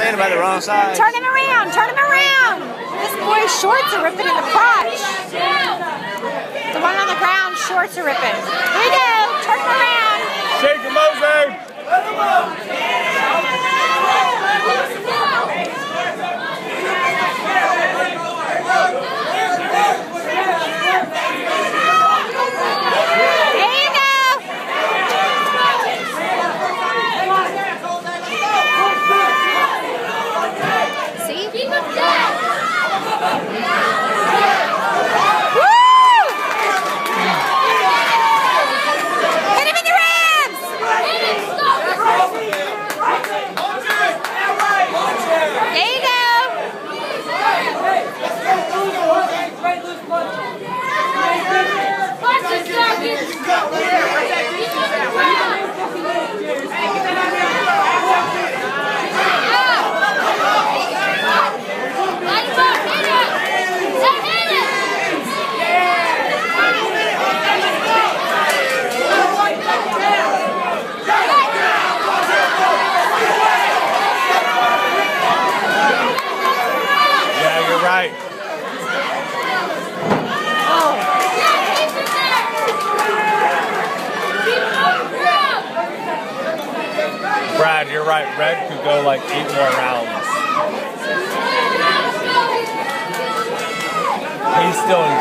saying about the wrong side. Turn him around, turn him around. This boy's shorts are ripping in the crotch. The one on the ground, shorts are ripping. Here you go, turn him around. Shake him, Jose. See? Woo! Hit him in the ribs! There you go. Yeah, you're right. Brad, you're right. Red could go like eight more rounds. He's still right?